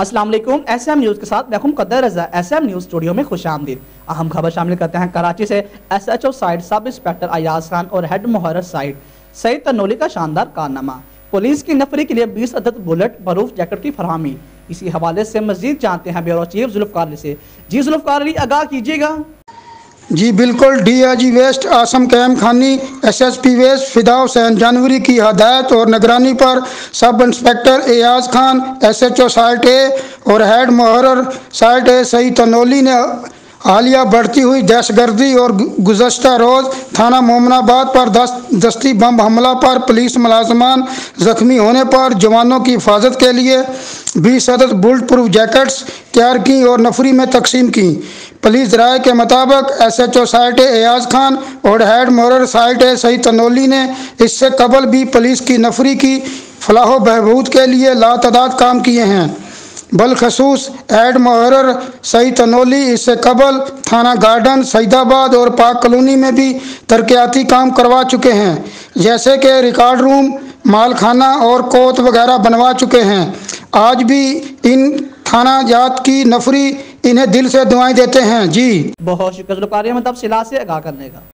Aslam S M news के साथ मैं हूँ Qadar Raza S M news studio में खुश आमदीद। अहम खबर शामिल करते हैं कराची से S H O Site sub inspector Ayaz Khan और हेड मुहर साइड सईद तनोली का शानदार कारनामा। पुलिस की नफरी के लिए बीस अदद बुलेट, बरूफ जैकेट की फरहमी। इसी हवाले से मजीद जानते हैं ब्यूरो चीफ जुल्फकार से। जी जुल्फकारी आगाह कीजिएगा। जी, बिल्कुल, DIG West, Asim Qaim Khani, SSP West Fida Hussain Janwari की हदायत और निगरानी पर sub inspector Ayaz Khan, SHO Site A और हेड मुहर्र साइट ए सईद तनोली ने हालिया बढ़ती हुई दहशतगर्दी और गुजशत रोज़ थाना मोमनाबाद पर दस, दस्ती बम हमला पर पुलिस मुलाजमान ज़ख्मी होने पर जवानों की हिफाजत के लिए बीस सदद बुल्ट प्रूफ जैकेट्स तैयार की और नफरी में तकसीम की। पुलिस राय के मुताबिक S H O Site Ayaz Khan और हेड मोरर साइट सईद तनोली ने इससे कबल भी पुलिस की नफरी की फलाह बहबूद के लिए लातदाद काम किए हैं। बलखसूस एड मुहर्र सईद तनोली इससे कबल थाना गार्डन, सईदाबाद और पाक कॉलोनी में भी तरक्याती काम करवा चुके हैं, जैसे कि रिकॉर्ड रूम माल खाना और कोत वगैरह बनवा चुके हैं। आज भी इन थाना जात की नफरी इन्हें दिल से दुआएँ देते हैं। जी। बहुत शुक्रिया मतलब से आगाह करने का।